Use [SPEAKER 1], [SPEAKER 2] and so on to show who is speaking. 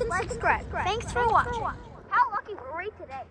[SPEAKER 1] like and subscribe. Thanks for watching.
[SPEAKER 2] How lucky were we today?